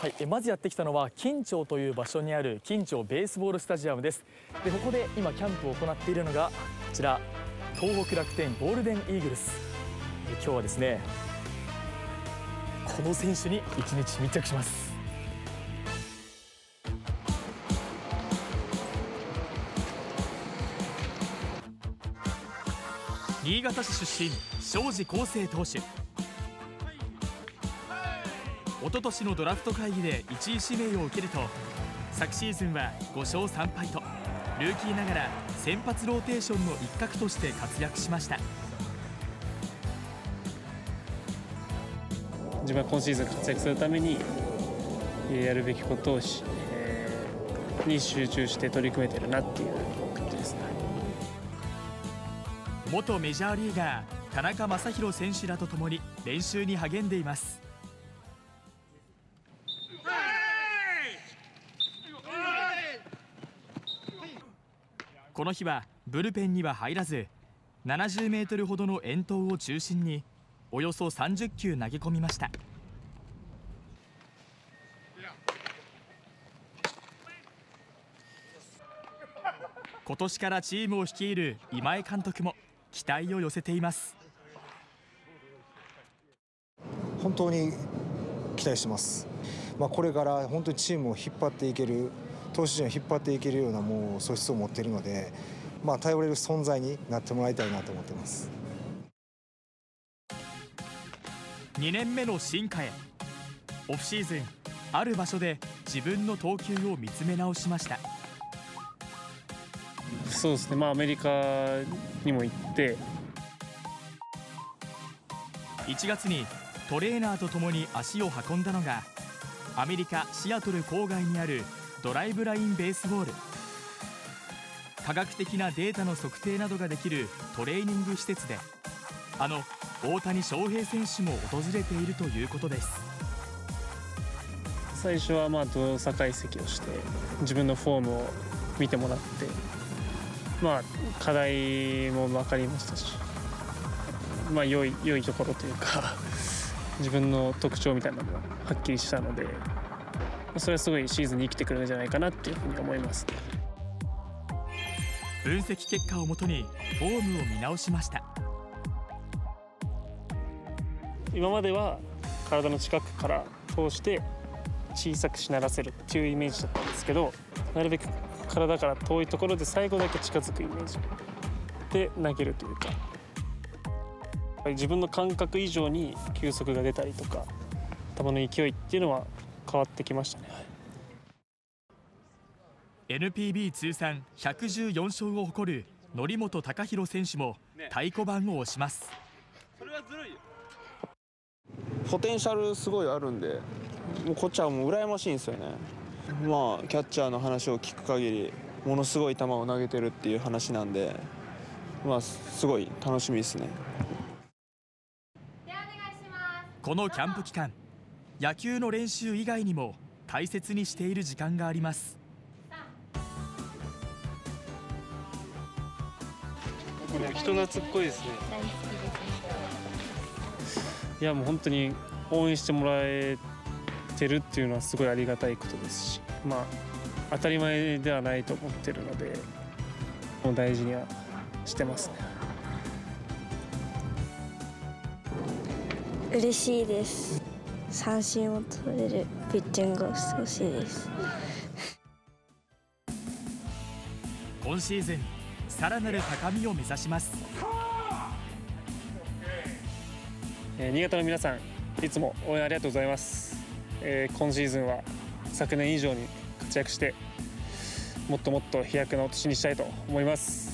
はい、まずやってきたのは金町という場所にある金町ベースボールスタジアムです。でここで今キャンプを行っているのがこちら東北楽天ゴールデンイーグルス。今日はですねこの選手に一日密着します。新潟市出身庄司康生投手。一昨年のドラフト会議で1位指名を受けると昨シーズンは5勝3敗とルーキーながら先発ローテーションの一角として活躍しました。自分は今シーズン活躍するためにやるべきことをし、えー、に集中して取り組めてるなっていう感じですね。元メジャーリーガー田中将大選手らとともに練習に励んでいますこの日はブルペンには入らず70メートルほどの遠投を中心におよそ30球投げ込みました。今年からチームを率いる今江監督も期待を寄せています。本当に期待してます、まあ、これから本当にチームを引っ張っていける投手陣を引っ張っていけるようなもう素質を持っているので、まあ、頼れる存在になってもらいたいなと思ってます。2年目の進化へオフシーズンある場所で自分の投球を見つめ直しました。そうですね。まあアメリカにも行って。1月にトレーナーとともに足を運んだのがアメリカ・シアトル郊外にあるドライブラインベースボール。科学的なデータの測定などができるトレーニング施設であの大谷翔平選手も訪れているということです。最初はまあ動作解析をして自分のフォームを見てもらってまあ課題も分かりましたしまあ良い良いところというか自分の特徴みたいなのがはっきりしたのでそれはすごいシーズンに生きてくるんじゃないかなっていうふうに思います。分析結果をもとにフォームを見直しました。今までは体の近くから通して小さくしならせるっていうイメージだったんですけどなるべく体から遠いところで最後だけ近づくイメージで投げるというか自分の感覚以上に球速が出たりとか球の勢いっていうのは変わってきましたね。NPB 通算114勝を誇る則本昂大選手も太鼓判を押します。それはずるいよ。ポテンシャルすごいあるんでもうこっちはもう羨ましいんですよね。まあキャッチャーの話を聞く限りものすごい球を投げてるっていう話なんでまあすごい楽しみですね。このキャンプ期間野球の練習以外にも大切にしている時間があります。人懐っこいですね。いやもう本当に応援してもらえてるっていうのはすごいありがたいことですしまあ当たり前ではないと思ってるのでもう大事にはしてますね。嬉しいです三振を取れるピッチングをしてほしいです。今シーズンさらなる高みを目指します、えー、新潟の皆さんいつも応援ありがとうございます、えー、今シーズンは昨年以上に活躍してもっともっと飛躍の年にしたいと思います